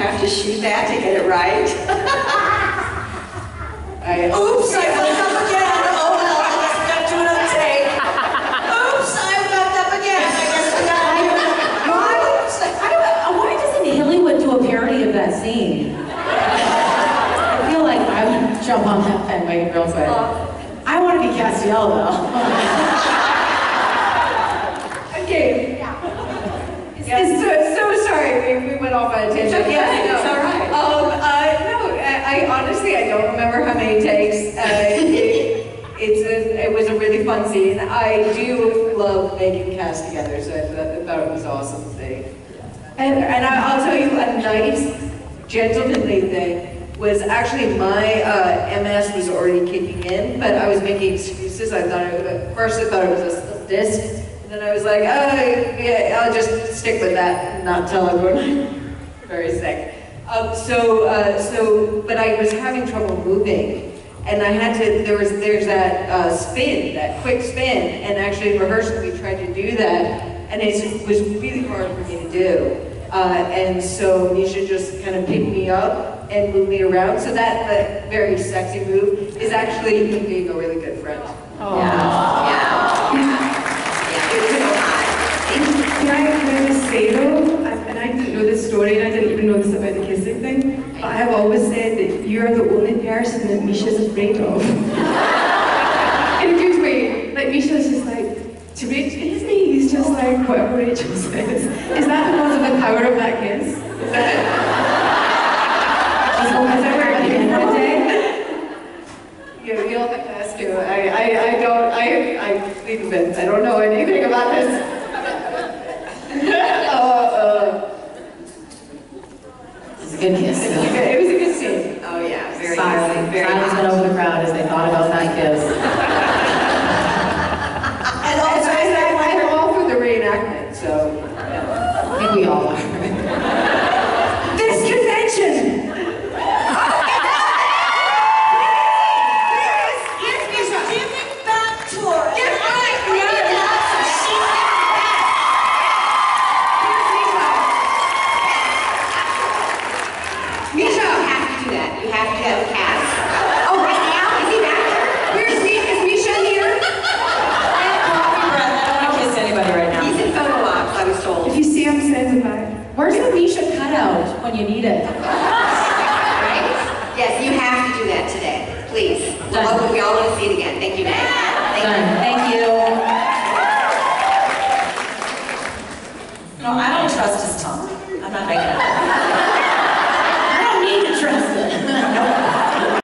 have to shoot that to get it right. I, Oops, I fucked up again. Oh no, I guess we gotta do another take. Oops, I fucked up again. I guess we gotta do Why, Oops. I don't, uh, why doesn't Hollywood do a parody of that scene? I feel like I would jump on that bandwagon real quick. I want to be Castiel though. Okay. Yes, so, so sorry, we, we went off on a tangent. okay, Yes, no. it's all right. Um, uh, no, I, I honestly, I don't remember how many takes. Uh, it, it's a, it was a really fun scene. I do love Meg and Cas together, so I thought, I thought it was awesome thing. And, and I, I'll tell you a nice, gentlemanly thing was actually my uh, MS was already kicking in, but I was making excuses. I thought it, at first I thought it was a disc, then I was like, oh yeah, I'll just stick with that and not tell everyone I'm very sick. Um, so, uh, so, but I was having trouble moving, and I had to. There was there's that uh, spin, that quick spin, and actually in rehearsal we tried to do that, and it was really hard for me to do. Uh, and so Misha just kind of picked me up and moved me around. So that, that very sexy move is actually being a really good friend. Yeah, yeah, yeah. It was hot. Can I, can I just say though, I- and I didn't know this story and I didn't even know this about the kissing I have always said that you're the only person that Misha's afraid of. In a good way. Like Misha's just like, to Rachel, isn't he? He's just like, whatever Rachel says. Is that because of the power of that kiss? Is that it? Has that worked for you for a day? You, you'll have to ask him. I, I, I don't, I, I. I don't know anything about this. uh, uh, It's a good kiss. it was a good scene. Oh yeah, very Silence, easy, very silence went hot. over the crowd as they thought about that kiss. And also, I, I, I'm all for the reenactment, so. I think we all are. This convention! Yes, Misha. Giving back tour. Give back. Misha, you have to do that. You have to have a cast. Oh, right now? Is he back there? Where's Misha? Is Misha here? I have coffee breath. I don't want to kiss anybody right now. He's in photo ops, I was told. If you see him, send him back. Where's the Misha cutout when you need it? Right? Yes, you have to do that today, please. We Done. all, we all want to see it again. Thank you, Meg. Thank you. Thank you. No, I don't trust his tongue. I'm not making it.